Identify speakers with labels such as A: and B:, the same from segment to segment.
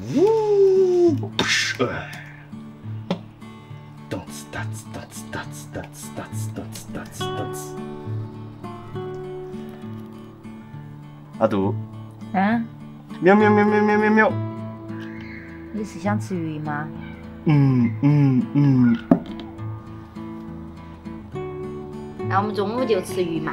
A: 呜，不是，咚子哒子哒子哒子哒子哒子哒子哒子哒子。阿杜，
B: 嗯，
A: 喵喵喵喵喵喵喵。
B: 你是想吃鱼吗？
A: 嗯嗯嗯。
B: 那我们中午就吃鱼嘛。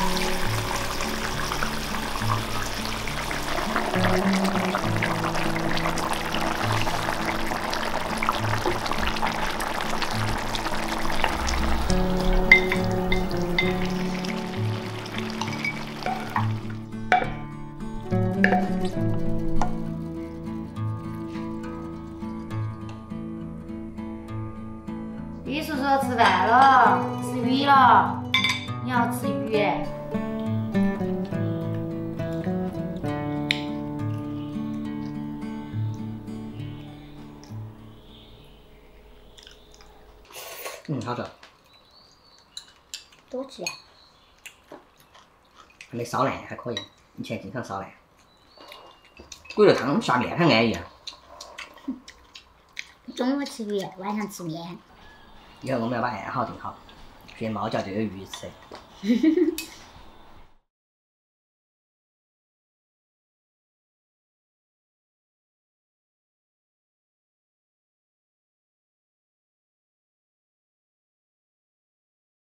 B: 李叔叔吃饭了，吃鱼了，你要吃鱼？
C: 嗯，好吃，
B: 多吃点。
C: 还没烧烂，还可以。以前经常烧烂。鬼肉汤下面还安逸。
D: 中午吃鱼，晚上吃面。
C: 以后我们要把暗号定好，学猫叫就有鱼吃。